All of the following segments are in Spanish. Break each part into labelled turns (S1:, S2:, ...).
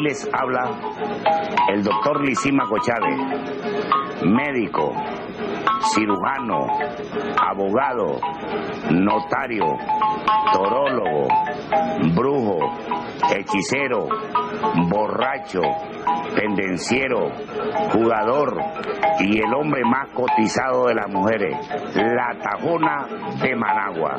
S1: les habla el doctor Lisímaco Chávez, médico, cirujano, abogado, notario, torólogo, brujo, hechicero, borracho, pendenciero, jugador y el hombre más cotizado de las mujeres, la tajona de Managua.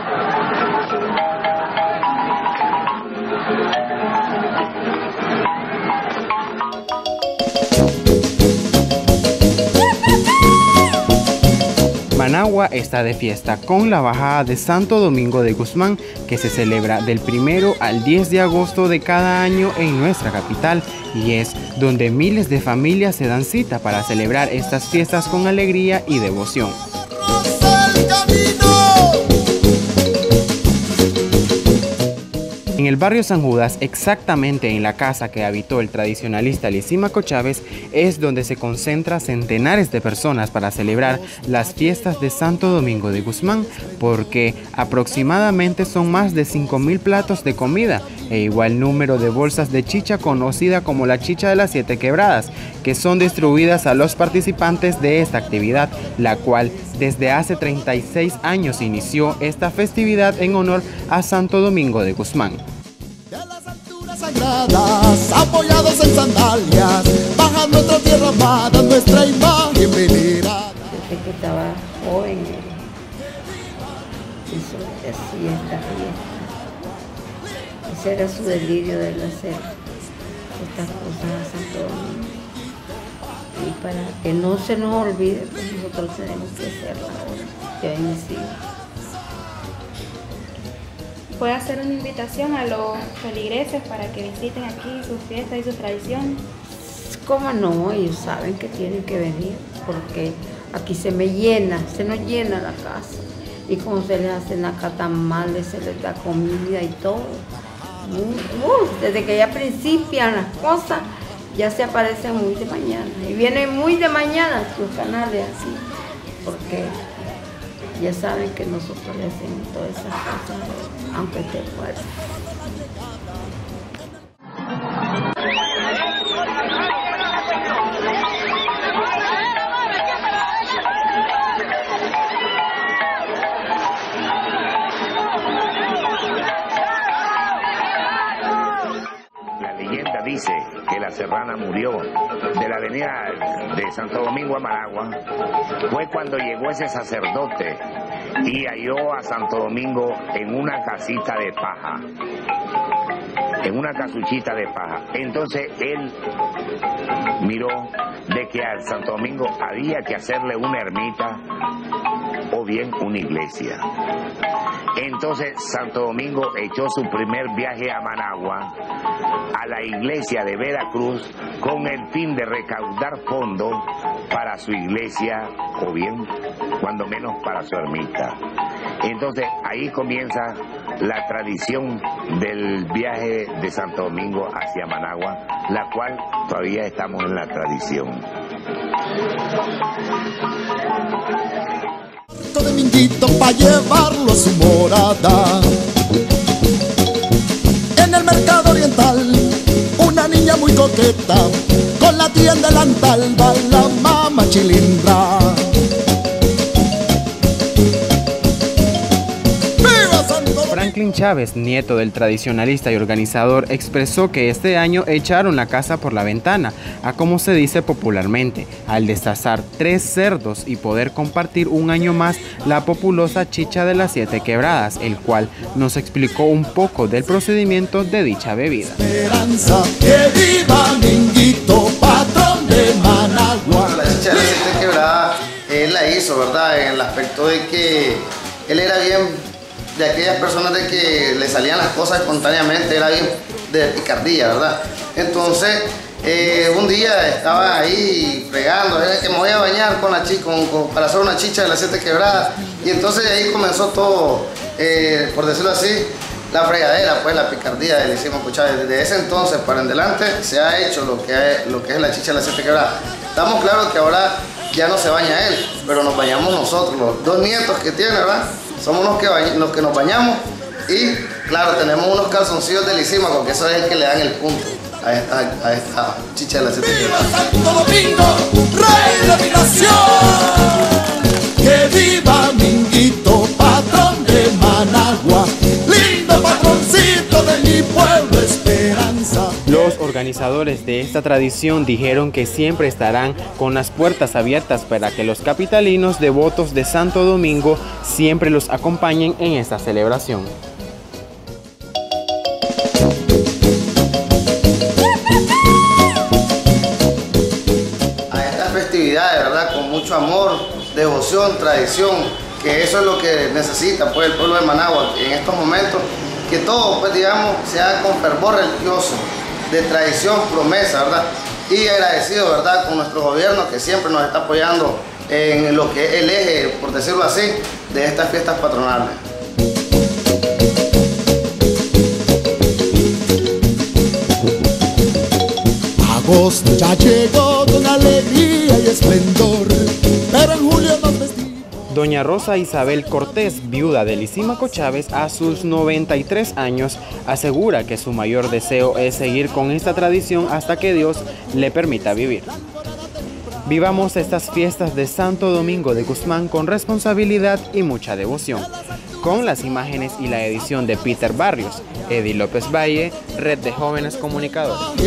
S2: Managua está de fiesta con la bajada de Santo Domingo de Guzmán que se celebra del 1 al 10 de agosto de cada año en nuestra capital y es donde miles de familias se dan cita para celebrar estas fiestas con alegría y devoción. El barrio San Judas, exactamente en la casa que habitó el tradicionalista Lisímaco Chávez, es donde se concentra centenares de personas para celebrar las fiestas de Santo Domingo de Guzmán, porque aproximadamente son más de 5.000 platos de comida e igual número de bolsas de chicha conocida como la chicha de las siete quebradas, que son distribuidas a los participantes de esta actividad, la cual desde hace 36 años inició esta festividad en honor a Santo Domingo de Guzmán.
S3: Apoyados en sandalias, baja nuestra tierra amada, nuestra imagen venerada.
S4: Desde que estaba joven, hizo así esta fiesta. Ese era su delirio de hacer estas cosas a Santo Domingo. Y para que no se nos olvide, pues nosotros tenemos que hacerla ahora, que hoy sigue.
S5: ¿Puede hacer una invitación a los feligreses para que visiten aquí sus fiestas y sus tradiciones?
S4: ¿Cómo no? Ellos saben que tienen que venir porque aquí se me llena, se nos llena la casa. Y como se les hacen nacatamales, se les da comida y todo. Uh, desde que ya principian las cosas, ya se aparecen muy de mañana. Y vienen muy de mañana sus canales así, porque ya saben que nosotros le hacemos todas esas cosas, aunque esté fuera.
S1: Dice que la serrana murió de la avenida de Santo Domingo a Managua. Fue cuando llegó ese sacerdote y halló a Santo Domingo en una casita de paja en una casuchita de paja. Entonces él miró de que al Santo Domingo había que hacerle una ermita o bien una iglesia. Entonces Santo Domingo echó su primer viaje a Managua, a la iglesia de Veracruz, con el fin de recaudar fondos para su iglesia o bien, cuando menos, para su ermita. Entonces ahí comienza la tradición del viaje de Santo Domingo hacia Managua, la cual todavía estamos en la tradición.
S3: de Minguito pa' llevarlo su morada. En el mercado oriental, una niña muy coqueta, con la tía en delantal va la mama chilindra.
S2: Chávez, nieto del tradicionalista y organizador, expresó que este año echaron la casa por la ventana, a como se dice popularmente, al destazar tres cerdos y poder compartir un año más la populosa chicha de las siete quebradas, el cual nos explicó un poco del procedimiento de dicha bebida.
S3: Esperanza, que viva Minguito, patrón de Managua.
S6: La chicha de las siete quebradas, él la hizo, ¿verdad? En el aspecto de que él era bien de aquellas personas de que le salían las cosas espontáneamente, era bien de picardía, ¿verdad? Entonces, eh, un día estaba ahí fregando, era que me voy a bañar con la chica, con- para hacer una chicha de las siete quebradas. Y entonces ahí comenzó todo, eh, por decirlo así, la fregadera, pues la picardía del hicimos escuchar. Desde ese entonces para en adelante se ha hecho lo que, es- lo que es la chicha de las siete quebradas. Estamos claros que ahora ya no se baña él, pero nos bañamos nosotros, los dos nietos que tiene, ¿verdad? Somos los que, bañ- los que nos bañamos y, claro, tenemos unos calzoncillos de lisímaco, que eso es el que le dan el punto. a esta, a esta chicha de la
S3: ¡Viva Santo Domingo, rey de mi nación! ¡Que viva Minguito,
S2: organizadores de esta tradición dijeron que siempre estarán con las puertas abiertas para que los capitalinos devotos de Santo Domingo siempre los acompañen en esta celebración.
S6: a estas festividades, ¿verdad? Con mucho amor, devoción, tradición, que eso es lo que necesita pues, el pueblo de Managua en estos momentos, que todo, pues digamos, sea con fervor religioso, de tradición, promesa, ¿verdad? Y agradecido, ¿verdad? Con nuestro gobierno que siempre nos está apoyando en lo que es el eje, por decirlo así, de estas fiestas patronales.
S3: Agosto ya llegó con alegría
S2: Doña Rosa Isabel Cortés, viuda de Lisímaco Chávez, a sus 93 años, asegura que su mayor deseo es seguir con esta tradición hasta que Dios le permita vivir. Vivamos estas fiestas de Santo Domingo de Guzmán con responsabilidad y mucha devoción. Con las imágenes y la edición de Peter Barrios, Eddie López Valle, Red de Jóvenes Comunicadores.